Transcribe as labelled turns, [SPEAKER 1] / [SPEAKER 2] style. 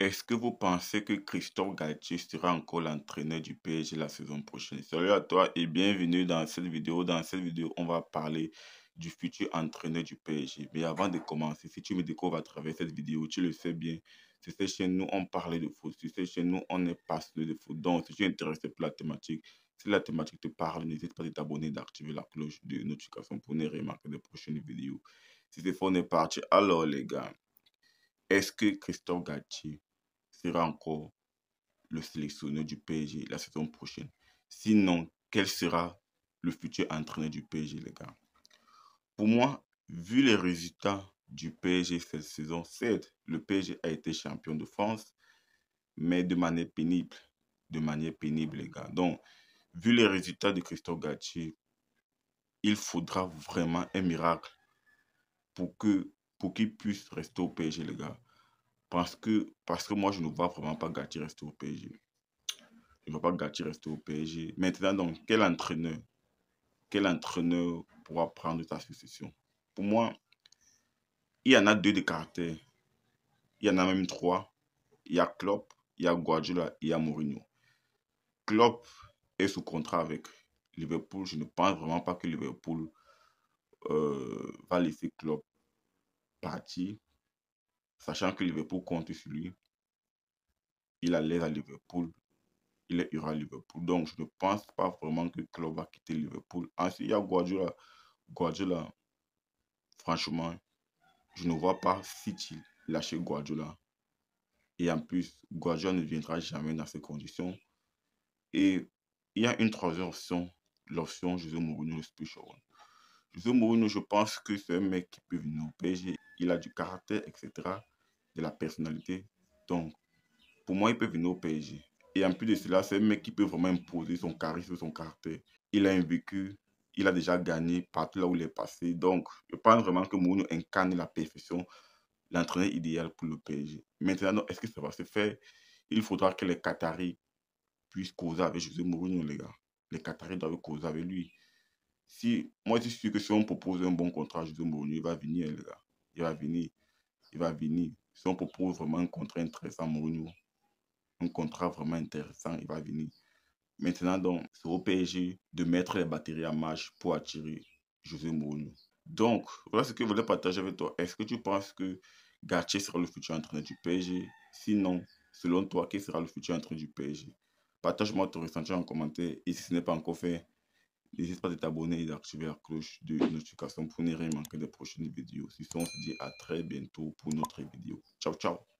[SPEAKER 1] Est-ce que vous pensez que Christophe Galtier sera encore l'entraîneur du PSG la saison prochaine? Salut à toi et bienvenue dans cette vidéo. Dans cette vidéo, on va parler du futur entraîneur du PSG. Mais avant de commencer, si tu me découvres à travers cette vidéo, tu le sais bien, sur cette chaîne, nous, on parle de foot. Sur cette chaîne, nous, on est passionné de foot. Donc, si tu es intéressé par la thématique, si la thématique te parle, n'hésite pas à t'abonner, d'activer la cloche de notification pour ne rien manquer des prochaines vidéos. Si c'est faux, on est parti. Alors, les gars, est-ce que Christophe Galtier sera encore le sélectionneur du PSG la saison prochaine. Sinon, quel sera le futur entraîneur du PSG, les gars? Pour moi, vu les résultats du PSG cette saison, certes, le PSG a été champion de France, mais de manière pénible. De manière pénible, les gars. Donc, vu les résultats de Christophe Gatti, il faudra vraiment un miracle pour que pour qu'il puisse rester au PSG, les gars. Parce que, parce que moi, je ne vois vraiment pas Gatti rester au PSG. Je ne vois pas Gatti rester au PSG. Maintenant, donc, quel entraîneur, quel entraîneur pourra prendre sa succession? Pour moi, il y en a deux de caractère. Il y en a même trois. Il y a Klopp, il y a Guardiola, il y a Mourinho. Klopp est sous contrat avec Liverpool. Je ne pense vraiment pas que Liverpool euh, va laisser Klopp partir sachant que Liverpool compte sur lui. Il a à Liverpool. Il est à Liverpool. Donc, je ne pense pas vraiment que Klopp va quitter Liverpool. Ensuite, il y a Guardiola. Guardiola, franchement, je ne vois pas City lâcher Guardiola. Et en plus, Guardiola ne viendra jamais dans ces conditions. Et il y a une troisième option, l'option José Mourinho Special. José Mourinho, je pense que c'est un mec qui peut venir au PSG. Il a du caractère, etc de la personnalité. Donc, pour moi, il peut venir au PSG. Et en plus de cela, c'est un mec qui peut vraiment imposer son charisme, son caractère. Il a un vécu, il a déjà gagné partout là où il est passé. Donc, je pense vraiment que Mourinho incarne la perfection, l'entraîneur idéal pour le PSG. Maintenant, est-ce que ça va se faire? Il faudra que les Qataris puissent causer avec José Mourinho, les gars. Les Qataris doivent causer avec lui. Si, moi, je suis sûr que si on propose un bon contrat à José Mourinho, il va venir, les gars. Il va venir. Il va venir. Si on propose vraiment un contrat intéressant, Mourinho, un contrat vraiment intéressant, il va venir. Maintenant, donc, c'est au PSG de mettre les batteries à marche pour attirer José Mourinho. Donc, voilà ce que je voulais partager avec toi. Est-ce que tu penses que Gatché sera le futur entraîneur du PSG Sinon, selon toi, qui sera le futur entraîneur du PSG Partage-moi ton ressenti en commentaire. Et si ce n'est pas encore fait, n'hésite pas à t'abonner et d'activer la cloche de notification pour ne rien manquer des prochaines vidéos. Si on se dit à très bientôt pour notre vidéo. Ciao, ciao